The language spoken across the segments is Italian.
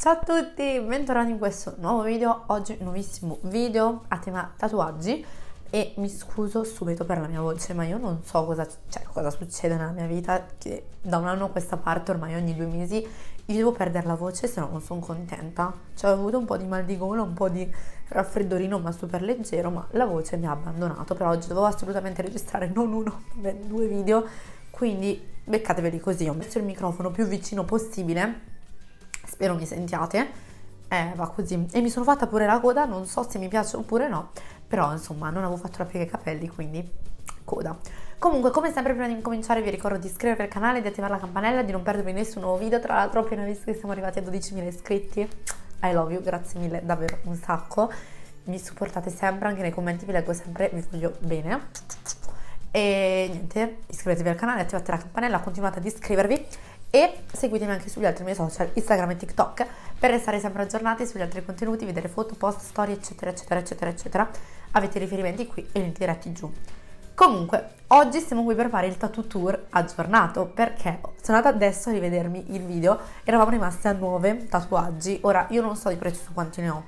Ciao a tutti, bentornati in questo nuovo video, oggi nuovissimo video a tema tatuaggi e mi scuso subito per la mia voce ma io non so cosa, cioè, cosa succede nella mia vita che da un anno a questa parte ormai ogni due mesi io devo perdere la voce se no non sono contenta. Cioè ho avuto un po' di mal di gola, un po' di raffreddorino ma super leggero ma la voce mi ha abbandonato. Però oggi dovevo assolutamente registrare non uno ma due video quindi beccateveli così. Ho messo il microfono più vicino possibile spero mi sentiate. Eh, va così. E mi sono fatta pure la coda, non so se mi piace oppure no, però insomma non avevo fatto la piega ai capelli, quindi coda. Comunque, come sempre, prima di incominciare vi ricordo di iscrivervi al canale, di attivare la campanella, di non perdervi nessun nuovo video. Tra l'altro appena visto che siamo arrivati a 12.000 iscritti. I love you, grazie mille, davvero un sacco. Mi supportate sempre, anche nei commenti vi leggo sempre, vi voglio bene. E niente, iscrivetevi al canale, attivate la campanella, continuate ad iscrivervi e seguitemi anche sugli altri miei social, Instagram e TikTok, per restare sempre aggiornati sugli altri contenuti, vedere foto, post, storie, eccetera, eccetera, eccetera, eccetera. Avete i riferimenti qui e link diretti giù. Comunque, oggi siamo qui per fare il tattoo tour aggiornato perché sono andata adesso a rivedermi il video, eravamo rimaste a 9 tatuaggi, ora io non so di preciso quanti ne ho,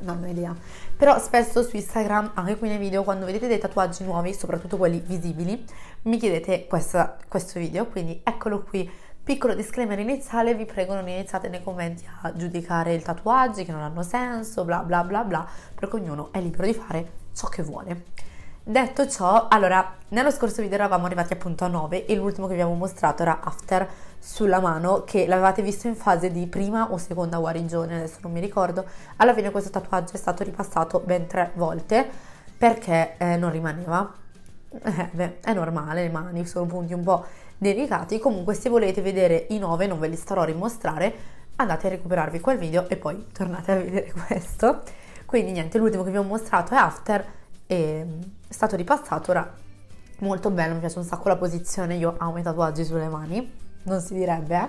non ho idea. Però spesso su Instagram, anche qui nei video, quando vedete dei tatuaggi nuovi, soprattutto quelli visibili, mi chiedete questa, questo video, quindi eccolo qui. Piccolo disclaimer iniziale, vi prego non iniziate nei commenti a giudicare i tatuaggi che non hanno senso, bla bla bla bla, perché ognuno è libero di fare ciò che vuole. Detto ciò, allora, nello scorso video eravamo arrivati appunto a 9 e l'ultimo che vi avevo mostrato era After sulla mano che l'avevate visto in fase di prima o seconda guarigione, adesso non mi ricordo. Alla fine questo tatuaggio è stato ripassato ben tre volte perché eh, non rimaneva. Eh, beh, è normale, le mani sono punti un po' delicati. Comunque, se volete vedere i 9, non ve li starò a rimostrare, andate a recuperarvi quel video e poi tornate a vedere questo. Quindi niente, l'ultimo che vi ho mostrato è After e è stato ripassato ora molto bello, mi piace un sacco la posizione, io amo i tatuaggi sulle mani non si direbbe, eh?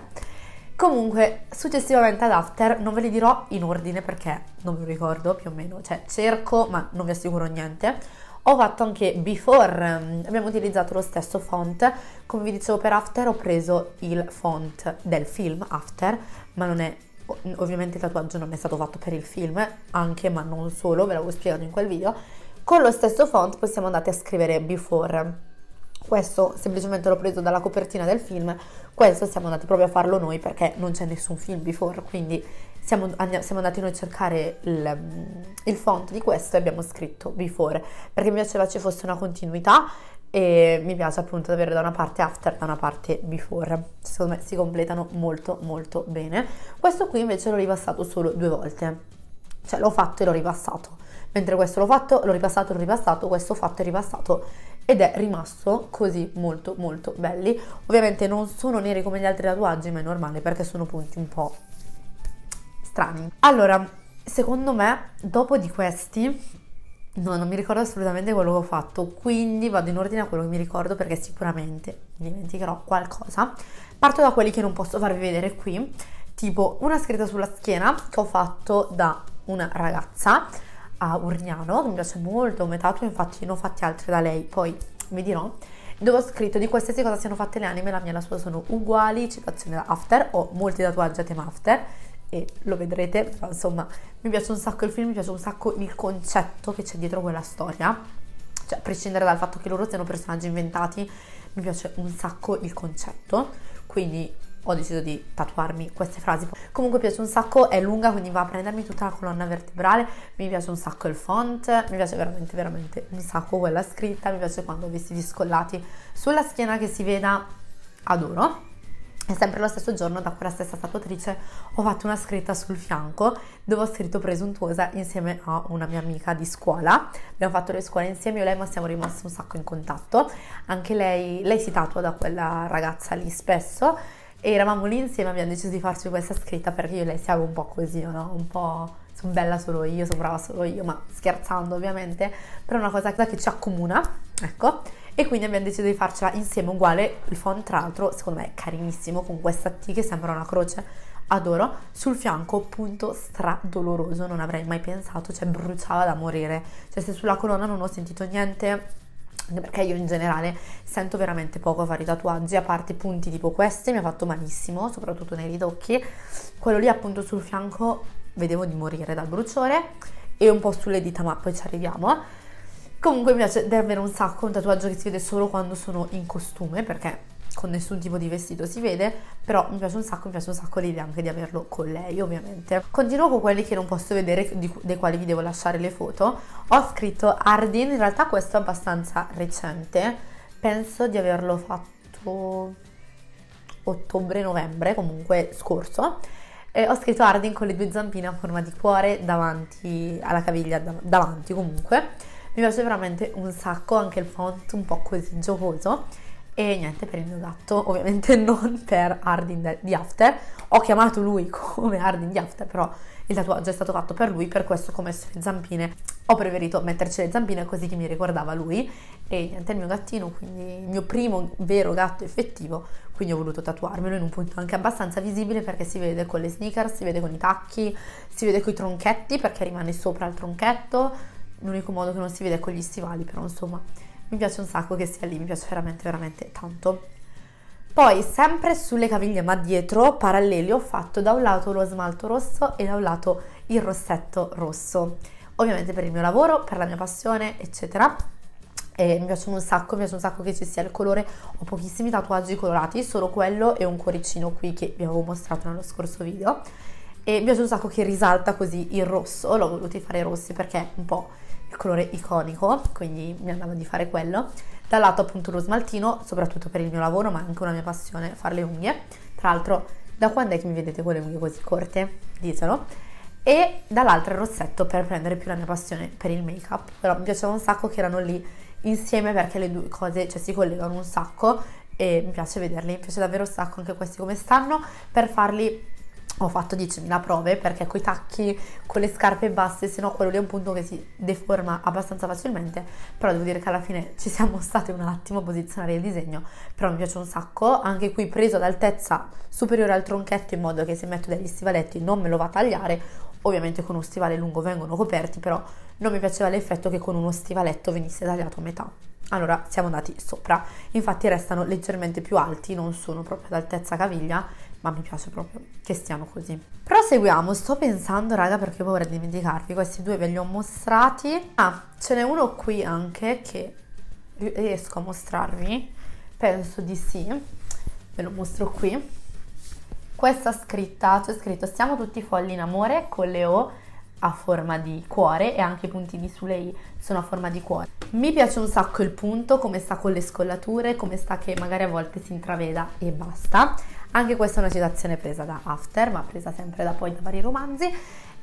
Comunque, successivamente ad After non ve li dirò in ordine perché non me lo ricordo più o meno, cioè cerco ma non vi assicuro niente. Ho fatto anche Before, mm, abbiamo utilizzato lo stesso font, come vi dicevo per After ho preso il font del film After, ma non è, ovviamente il tatuaggio non è stato fatto per il film, anche ma non solo, ve l'avevo spiegato in quel video. Con lo stesso font possiamo andare a scrivere Before questo semplicemente l'ho preso dalla copertina del film, questo siamo andati proprio a farlo noi perché non c'è nessun film before, quindi siamo, siamo andati noi a cercare il, il, font di questo e abbiamo scritto before, perché mi piaceva ci fosse una continuità e mi piace appunto avere da una parte after da una parte before, secondo me si completano molto molto bene. Questo qui invece l'ho ripassato solo due volte, cioè l'ho fatto e l'ho ripassato, mentre questo l'ho fatto, l'ho ripassato, l'ho ripassato, questo fatto e ripassato ed è rimasto così molto molto belli. Ovviamente non sono neri come gli altri tatuaggi, ma è normale perché sono punti un po' strani. Allora, secondo me, dopo di questi No, non mi ricordo assolutamente quello che ho fatto, quindi vado in ordine a quello che mi ricordo perché sicuramente dimenticherò qualcosa. Parto da quelli che non posso farvi vedere qui, tipo una scritta sulla schiena che ho fatto da una ragazza a Urgnano, che mi piace molto, metato, infatti ne ho fatti altri da lei, poi vi dirò, dove ho scritto di qualsiasi cosa siano fatte le anime, la mia e la sua sono uguali, citazione da After, ho molti tatuaggi a tema After e lo vedrete, però insomma mi piace un sacco il film, mi piace un sacco il concetto che c'è dietro quella storia, cioè a prescindere dal fatto che loro siano personaggi inventati, mi piace un sacco il concetto, quindi ho deciso di tatuarmi queste frasi. Comunque piace un sacco, è lunga quindi va a prendermi tutta la colonna vertebrale, mi piace un sacco il font, mi piace veramente veramente un sacco quella scritta, mi piace quando ho vestiti scollati sulla schiena che si veda, adoro. E sempre lo stesso giorno da quella stessa tatuatrice ho fatto una scritta sul fianco dove ho scritto presuntuosa insieme a una mia amica di scuola. Abbiamo fatto le scuole insieme, io e lei, ma siamo rimasti un sacco in contatto. Anche lei, lei si tatua da quella ragazza lì spesso e eravamo lì insieme abbiamo deciso di farci questa scritta perché io e lei siamo un po' così, no? Un po' sono bella solo io, sono brava solo io, ma scherzando ovviamente, però è una cosa che ci accomuna, ecco. E quindi abbiamo deciso di farcela insieme uguale, il font tra l'altro secondo me è carinissimo con questa T che sembra una croce, adoro, sul fianco punto stradoloroso, non avrei mai pensato, cioè bruciava da morire, cioè se sulla colonna non ho sentito niente perché io in generale sento veramente poco a fare i tatuaggi, a parte punti tipo questi mi ha fatto malissimo, soprattutto nei ridocchi, quello lì appunto sul fianco vedevo di morire dal bruciore e un po' sulle dita, ma poi ci arriviamo. Comunque mi piace davvero un sacco, un tatuaggio che si vede solo quando sono in costume, perché con nessun tipo di vestito si vede, però mi piace un sacco, mi piace un sacco l'idea anche di averlo con lei ovviamente. Continuo con quelli che non posso vedere, di, dei quali vi devo lasciare le foto. Ho scritto Ardin, in realtà questo è abbastanza recente, penso di averlo fatto ottobre-novembre, comunque scorso. E ho scritto Ardin con le due zampine a forma di cuore davanti alla caviglia, davanti comunque. Mi piace veramente un sacco anche il font un po' così giocoso e niente per il mio gatto, ovviamente non per Hardin di After. Ho chiamato lui come Hardin di After, però il tatuaggio è stato fatto per lui, per questo come messo le zampine. Ho preferito metterci le zampine così che mi ricordava lui e niente, il mio gattino, quindi il mio primo vero gatto effettivo, quindi ho voluto tatuarmelo in un punto anche abbastanza visibile perché si vede con le sneakers, si vede con i tacchi, si vede con i tronchetti perché rimane sopra il tronchetto, l'unico modo che non si vede è con gli stivali, però insomma mi piace un sacco che sia lì, mi piace veramente veramente tanto. Poi sempre sulle caviglie ma dietro, paralleli, ho fatto da un lato lo smalto rosso e da un lato il rossetto rosso. Ovviamente per il mio lavoro, per la mia passione, eccetera. E mi piace un sacco, mi piace un sacco che ci sia il colore. Ho pochissimi tatuaggi colorati, solo quello e un cuoricino qui che vi avevo mostrato nello scorso video. E mi piace un sacco che risalta così il rosso, l'ho voluto fare rossi perché è un po' il colore iconico, quindi mi andava di fare quello. Dal lato appunto lo smaltino, soprattutto per il mio lavoro, ma anche una mia passione, fare le unghie. Tra l'altro, da quando è che mi vedete con le unghie così corte? Ditelo. E dall'altro il rossetto per prendere più la mia passione per il make-up. Però mi piaceva un sacco che erano lì insieme perché le due cose cioè, si collegano un sacco e mi piace vederli, mi piace davvero un sacco anche questi come stanno per farli ho fatto 10.000 prove perché con i tacchi, con le scarpe basse, se no quello lì è un punto che si deforma abbastanza facilmente, però devo dire che alla fine ci siamo stati un attimo a posizionare il disegno, però mi piace un sacco, anche qui preso ad altezza superiore al tronchetto in modo che se metto degli stivaletti non me lo va a tagliare, ovviamente con uno stivale lungo vengono coperti, però non mi piaceva l'effetto che con uno stivaletto venisse tagliato a metà. Allora siamo andati sopra, infatti restano leggermente più alti, non sono proprio ad altezza caviglia, ma mi piace proprio che stiano così. Proseguiamo, sto pensando raga perché paura di dimenticarvi, questi due ve li ho mostrati. Ah, ce n'è uno qui anche che riesco a mostrarvi, penso di sì, ve lo mostro qui. Questa scritta, c'è scritto siamo tutti folli in amore con le O a forma di cuore e anche i puntini sulle I sono a forma di cuore. Mi piace un sacco il punto, come sta con le scollature, come sta che magari a volte si intraveda e basta. Anche questa è una citazione presa da After, ma presa sempre da poi da vari romanzi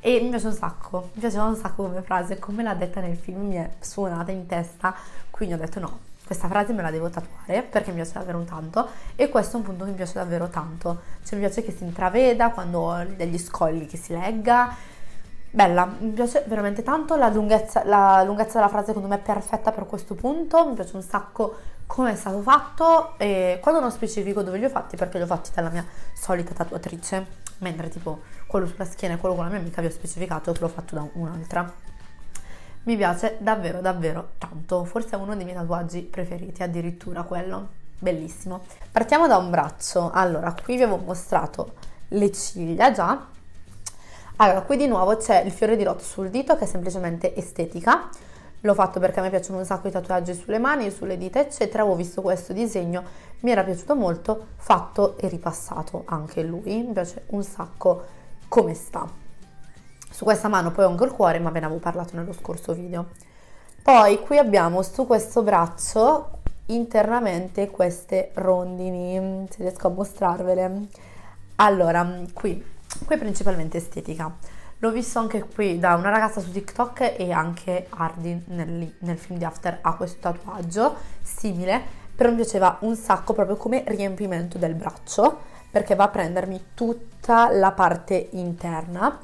e mi piace un sacco, mi piaceva un sacco come frase, come l'ha detta nel film mi è suonata in testa, quindi ho detto no, questa frase me la devo tatuare perché mi piace davvero tanto e questo è un punto che mi piace davvero tanto, cioè mi piace che si intraveda quando ho degli scogli che si legga, bella, mi piace veramente tanto, la lunghezza, la lunghezza della frase secondo me è perfetta per questo punto, mi piace un sacco come è stato fatto e quando non specifico dove li ho fatti perché li ho fatti dalla mia solita tatuatrice mentre tipo quello sulla schiena e quello con la mia amica vi ho specificato che l'ho fatto da un'altra. Mi piace davvero davvero tanto forse è uno dei miei tatuaggi preferiti addirittura quello. Bellissimo. Partiamo da un braccio. Allora qui vi avevo mostrato le ciglia già allora qui di nuovo c'è il fiore di lotto sul dito che è semplicemente estetica L'ho fatto perché a me piacciono un sacco i tatuaggi sulle mani, sulle dita, eccetera. Avevo visto questo disegno, mi era piaciuto molto, fatto e ripassato anche lui. Mi piace un sacco come sta. Su questa mano poi ho anche il cuore, ma ve ne avevo parlato nello scorso video. Poi qui abbiamo su questo braccio internamente queste rondini, se riesco a mostrarvele. Allora, qui, qui è principalmente estetica L'ho visto anche qui da una ragazza su TikTok e anche Hardy nel, nel film di After ha questo tatuaggio simile, però mi piaceva un sacco proprio come riempimento del braccio perché va a prendermi tutta la parte interna.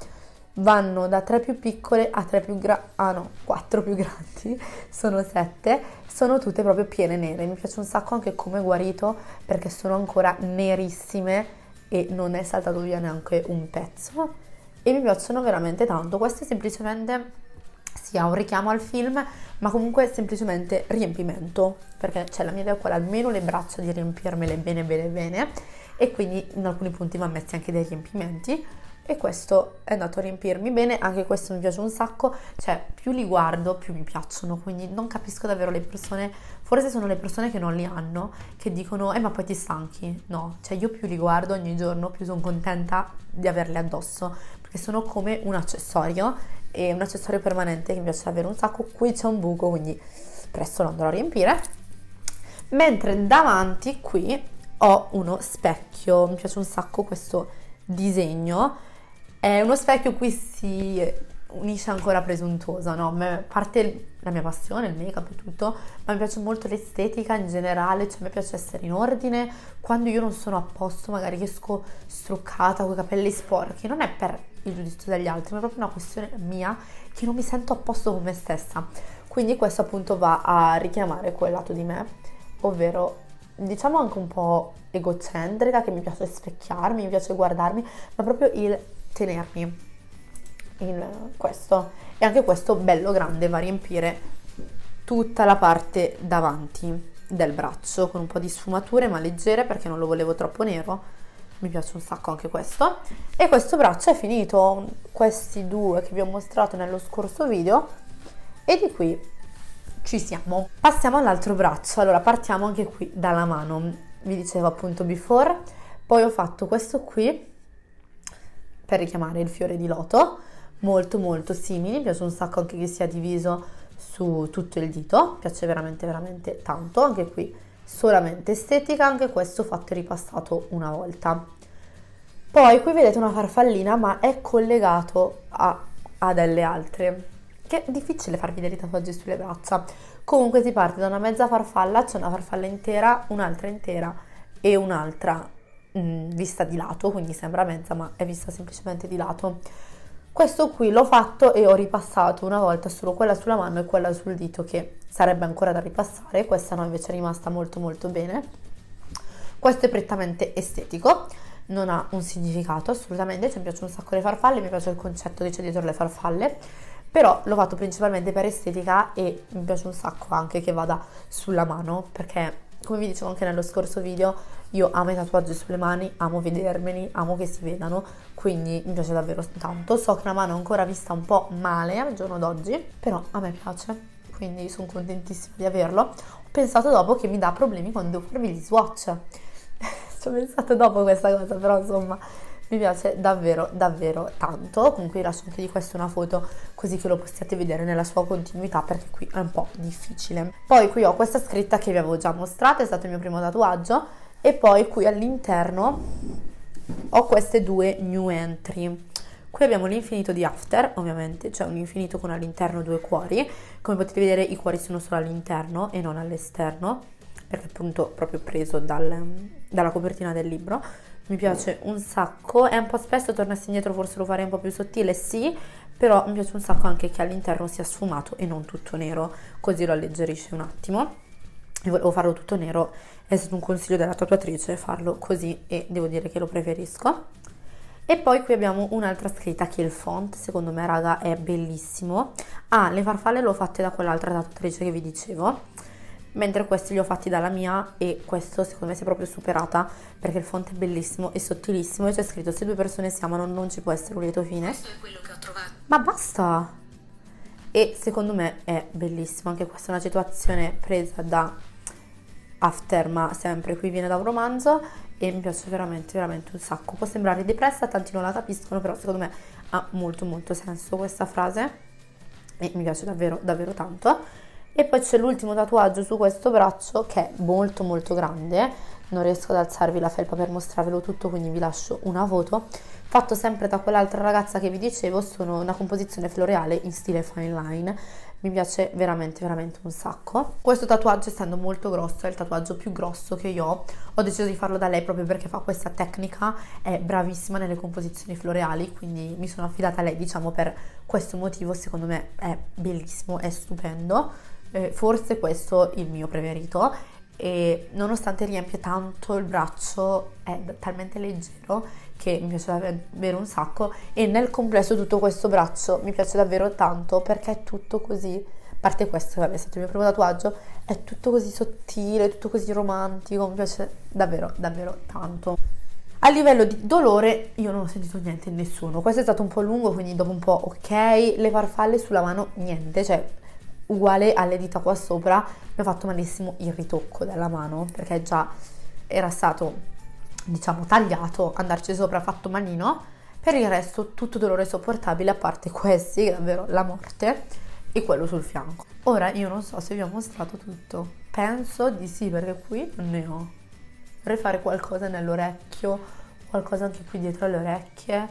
Vanno da tre più piccole a tre più grandi, ah no, quattro più grandi, sono sette, sono tutte proprio piene nere. Mi piace un sacco anche come guarito perché sono ancora nerissime e non è saltato via neanche un pezzo. E mi piacciono veramente tanto. Queste semplicemente sia un richiamo al film, ma comunque semplicemente riempimento, perché c'è la mia idea è quella almeno le braccia di riempirmele bene bene bene. E quindi in alcuni punti mi messi anche dei riempimenti e questo è andato a riempirmi bene, anche questo mi piace un sacco, cioè più li guardo più mi piacciono, quindi non capisco davvero le persone, forse sono le persone che non li hanno, che dicono eh ma poi ti stanchi, no, cioè io più li guardo ogni giorno più sono contenta di averli addosso, perché sono come un accessorio e un accessorio permanente che mi piace avere un sacco, qui c'è un buco quindi presto lo andrò a riempire, mentre davanti qui ho uno specchio, mi piace un sacco questo disegno, è uno specchio qui si unisce ancora presuntuosa, no? A parte la mia passione, il make-up e tutto, ma mi piace molto l'estetica in generale, cioè me piace essere in ordine, quando io non sono a posto magari che esco struccata con i capelli sporchi, non è per il giudizio degli altri, ma è proprio una questione mia che non mi sento a posto con me stessa. Quindi questo appunto va a richiamare quel lato di me, ovvero diciamo anche un po' egocentrica, che mi piace specchiarmi, mi piace guardarmi, ma proprio il tenermi in questo. E anche questo bello grande va a riempire tutta la parte davanti del braccio con un po' di sfumature ma leggere perché non lo volevo troppo nero. Mi piace un sacco anche questo. E questo braccio è finito. Questi due che vi ho mostrato nello scorso video. E di qui ci siamo. Passiamo all'altro braccio. Allora partiamo anche qui dalla mano. Vi dicevo appunto before. Poi ho fatto questo qui per richiamare il fiore di loto molto molto simili mi piace un sacco anche che sia diviso su tutto il dito piace veramente veramente tanto anche qui solamente estetica anche questo fatto e ripassato una volta. Poi qui vedete una farfallina ma è collegato a, a delle altre che è difficile far vedere i tatuaggi sulle braccia. Comunque si parte da una mezza farfalla c'è una farfalla intera un'altra intera e un'altra mh, mm, vista di lato quindi sembra mezza ma è vista semplicemente di lato. Questo qui l'ho fatto e ho ripassato una volta solo quella sulla mano e quella sul dito che sarebbe ancora da ripassare, questa no invece è rimasta molto molto bene. Questo è prettamente estetico, non ha un significato assolutamente, cioè mi piacciono un sacco le farfalle, mi piace il concetto che c'è dietro le farfalle, però l'ho fatto principalmente per estetica e mi piace un sacco anche che vada sulla mano perché come vi dicevo anche nello scorso video, io amo i tatuaggi sulle mani, amo vedermeli, amo che si vedano, quindi mi piace davvero tanto. So che la mano è ancora vista un po' male al giorno d'oggi, però a me piace, quindi sono contentissima di averlo. Ho pensato dopo che mi dà problemi quando devo farvi gli swatch. Ci ho pensato dopo questa cosa, però insomma mi piace davvero davvero tanto comunque vi lascio anche di questo una foto così che lo possiate vedere nella sua continuità perché qui è un po' difficile poi qui ho questa scritta che vi avevo già mostrato è stato il mio primo tatuaggio e poi qui all'interno ho queste due new entry Qui abbiamo l'infinito di After, ovviamente, cioè un infinito con all'interno due cuori. Come potete vedere i cuori sono solo all'interno e non all'esterno, perché appunto proprio preso dal, dalla copertina del libro mi piace un sacco, è un po' spesso tornassi indietro forse lo farei un po' più sottile, sì, però mi piace un sacco anche che all'interno sia sfumato e non tutto nero, così lo alleggerisce un attimo. Io volevo farlo tutto nero, è stato un consiglio della tatuatrice farlo così e devo dire che lo preferisco. E poi qui abbiamo un'altra scritta che il font, secondo me raga è bellissimo. Ah, le farfalle le ho fatte da quell'altra tatuatrice che vi dicevo mentre questi li ho fatti dalla mia e questo secondo me si è proprio superata perché il font è bellissimo e sottilissimo e c'è scritto se due persone si amano non ci può essere un lieto fine. Questo è quello che ho trovato. Ma basta! E secondo me è bellissimo, anche questa è una situazione presa da After, ma sempre qui viene da un romanzo e mi piace veramente, veramente un sacco. Può sembrare depressa, tanti non la capiscono, però secondo me ha molto molto senso questa frase e mi piace davvero, davvero tanto. E poi c'è l'ultimo tatuaggio su questo braccio che è molto molto grande. Non riesco ad alzarvi la felpa per mostrarvelo tutto quindi vi lascio una foto. Fatto sempre da quell'altra ragazza che vi dicevo sono una composizione floreale in stile fine line mi piace veramente veramente un sacco. Questo tatuaggio essendo molto grosso è il tatuaggio più grosso che io ho. Ho deciso di farlo da lei proprio perché fa questa tecnica è bravissima nelle composizioni floreali quindi mi sono affidata a lei diciamo per questo motivo secondo me è bellissimo è stupendo. Eh, forse questo il mio preferito e nonostante riempie tanto il braccio è talmente leggero che mi piace davvero un sacco. E nel complesso tutto questo braccio mi piace davvero tanto perché è tutto così, a parte questo, vabbè, è stato il mio primo tatuaggio, è tutto così sottile, tutto così romantico, mi piace davvero, davvero tanto. A livello di dolore io non ho sentito niente in nessuno, questo è stato un po' lungo quindi dopo un po' ok, le farfalle sulla mano niente, cioè uguale alle dita qua sopra mi ha fatto malissimo il ritocco della mano perché già era stato diciamo tagliato, andarci sopra fatto malino, per il resto tutto dolore sopportabile a parte questi, che è davvero la morte, e quello sul fianco. Ora io non so se vi ho mostrato tutto, penso di sì perché qui non ne ho. Vorrei fare qualcosa nell'orecchio, qualcosa anche qui dietro le orecchie,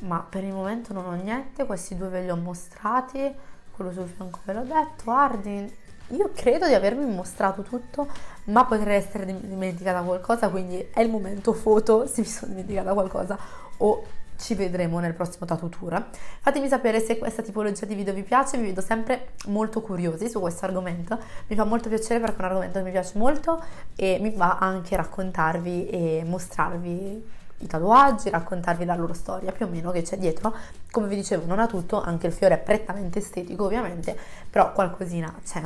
ma per il momento non ho niente, questi due ve li ho mostrati, quello sul fianco ve l'ho detto, Ardi, io credo di avermi mostrato tutto, ma potrei essere dimenticata qualcosa, quindi è il momento foto se mi sono dimenticata qualcosa o ci vedremo nel prossimo Tattoo Tour. Fatemi sapere se questa tipologia di video vi piace, vi vedo sempre molto curiosi su questo argomento, mi fa molto piacere perché è un argomento che mi piace molto e mi va anche raccontarvi e mostrarvi i tatuaggi, raccontarvi la loro storia più o meno che c'è dietro. Come vi dicevo, non ha tutto, anche il fiore è prettamente estetico ovviamente, però qualcosina c'è.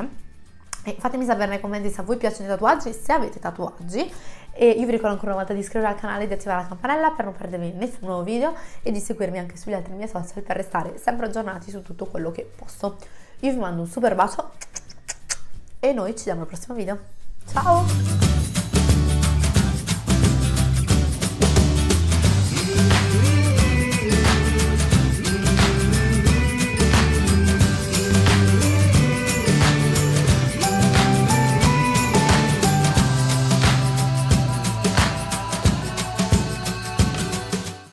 E fatemi sapere nei commenti se a voi piacciono i tatuaggi, se avete tatuaggi. E io vi ricordo ancora una volta di iscrivervi al canale e di attivare la campanella per non perdervi nessun nuovo video e di seguirmi anche sugli altri miei social per restare sempre aggiornati su tutto quello che posto. Io vi mando un super bacio e noi ci vediamo al prossimo video. Ciao!